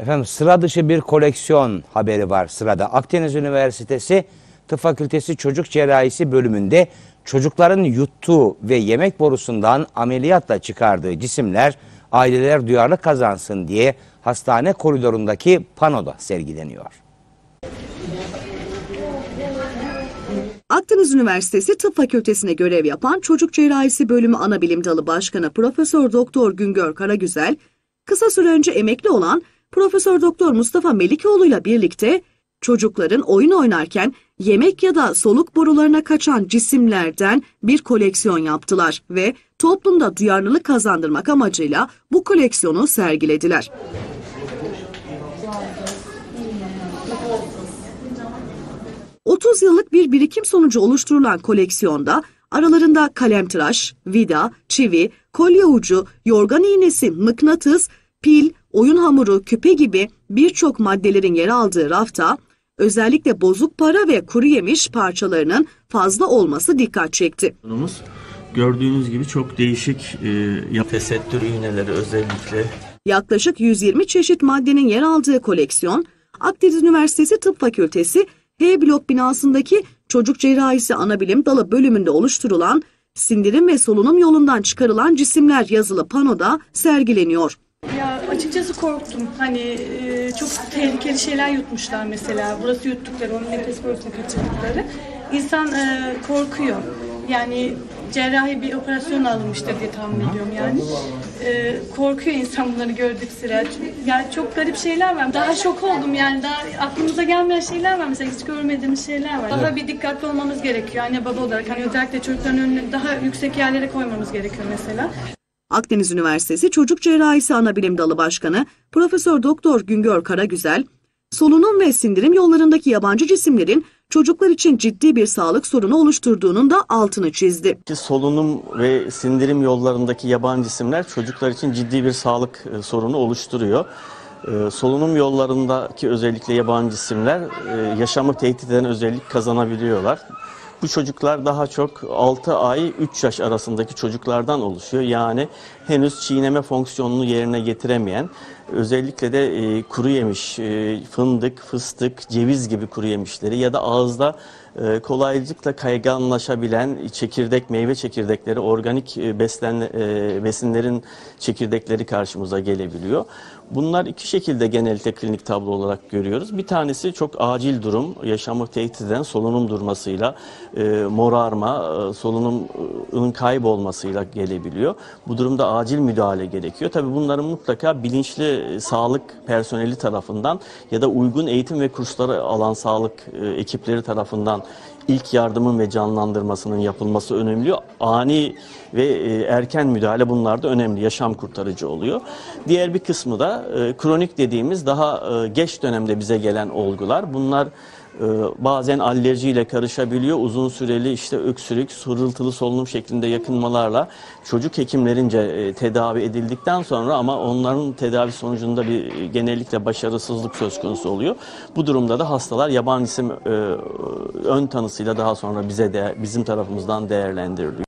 Efendim sıra dışı bir koleksiyon haberi var sırada. Akdeniz Üniversitesi Tıp Fakültesi Çocuk Cerrahisi bölümünde çocukların yuttuğu ve yemek borusundan ameliyatla çıkardığı cisimler aileler duyarlı kazansın diye hastane koridorundaki panoda sergileniyor. Akdeniz Üniversitesi Tıp Fakültesine görev yapan Çocuk Cerrahisi Bölümü Anabilim Dalı Başkanı Profesör Doktor Güngör Karagüzel, kısa süre önce emekli olan Profesör Doktor Mustafa Melikoğlu ile birlikte çocukların oyun oynarken yemek ya da soluk borularına kaçan cisimlerden bir koleksiyon yaptılar ve toplumda duyarlılık kazandırmak amacıyla bu koleksiyonu sergilediler. ...30 yıllık bir birikim sonucu oluşturulan koleksiyonda aralarında kalemtıraş, vida, çivi, kolye ucu, yorgan iğnesi, mıknatıs, pil, oyun hamuru, küpe gibi birçok maddelerin yer aldığı rafta özellikle bozuk para ve kuru yemiş parçalarının fazla olması dikkat çekti. Konumuz gördüğünüz gibi çok değişik e, yap- tesettür iğneleri özellikle Yaklaşık 120 çeşit maddenin yer aldığı koleksiyon, Akdeniz Üniversitesi Tıp Fakültesi H blok binasındaki Çocuk Cerrahisi Anabilim Dalı bölümünde oluşturulan sindirim ve solunum yolundan çıkarılan cisimler yazılı panoda sergileniyor. Açıkçası korktum. Hani e, çok tehlikeli şeyler yutmuşlar mesela. Burası yuttukları, onun nefes borusunu kaçırdıkları. İnsan e, korkuyor. Yani cerrahi bir operasyon alınmıştır diye tahmin ediyorum yani. E, korkuyor insan bunları gördük sıra. Yani çok garip şeyler var. Daha şok oldum yani. Daha aklımıza gelmeyen şeyler var. Mesela hiç görmediğimiz şeyler var. Daha bir dikkatli olmamız gerekiyor. Anne baba olarak hani özellikle çocukların önüne daha yüksek yerlere koymamız gerekiyor mesela. Akdeniz Üniversitesi Çocuk Cerrahisi Anabilim Dalı Başkanı Profesör Doktor Güngör Karagüzel, solunum ve sindirim yollarındaki yabancı cisimlerin çocuklar için ciddi bir sağlık sorunu oluşturduğunun da altını çizdi. solunum ve sindirim yollarındaki yabancı cisimler çocuklar için ciddi bir sağlık e, sorunu oluşturuyor. E, solunum yollarındaki özellikle yabancı cisimler e, yaşamı tehdit eden özellik kazanabiliyorlar. Bu çocuklar daha çok 6 ay 3 yaş arasındaki çocuklardan oluşuyor. Yani henüz çiğneme fonksiyonunu yerine getiremeyen, özellikle de e, kuru yemiş, e, fındık, fıstık, ceviz gibi kuru yemişleri ya da ağızda e, kolaylıkla kayganlaşabilen çekirdek, meyve çekirdekleri, organik e, beslen, e, besinlerin çekirdekleri karşımıza gelebiliyor. Bunlar iki şekilde genellikle klinik tablo olarak görüyoruz. Bir tanesi çok acil durum, yaşamı tehdit eden solunum durmasıyla, e, morarma, e, solunumun kaybolmasıyla gelebiliyor. Bu durumda acil müdahale gerekiyor. Tabii bunların mutlaka bilinçli sağlık personeli tarafından ya da uygun eğitim ve kursları alan sağlık e, ekipleri tarafından ilk yardımın ve canlandırmasının yapılması önemli. Ani ve e, erken müdahale bunlar da önemli. Yaşam kurtarıcı oluyor. Diğer bir kısmı da e, kronik dediğimiz daha geç dönemde bize gelen olgular. Bunlar bazen alerjiyle karışabiliyor. Uzun süreli işte öksürük, hırıltılı solunum şeklinde yakınmalarla çocuk hekimlerince e, tedavi edildikten sonra ama onların tedavi sonucunda bir e, genellikle başarısızlık söz konusu oluyor. Bu durumda da hastalar yabancı isim e, ön tanısıyla daha sonra bize de bizim tarafımızdan değerlendiriliyor.